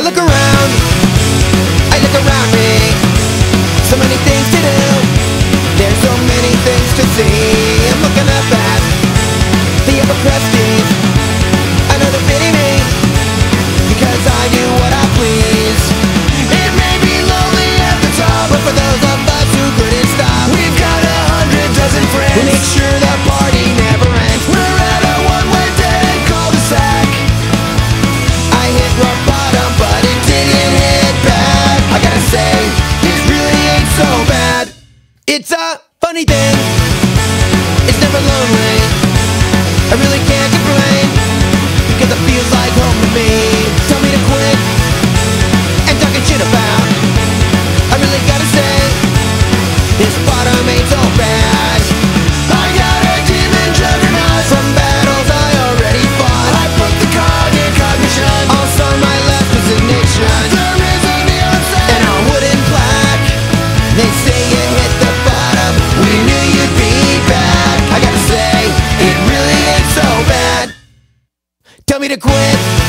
I look around, I look around me. So many things to do, there's so many things to see. I'm looking up at the upper crust. It's a funny thing. It's never lonely. I really tell me to quit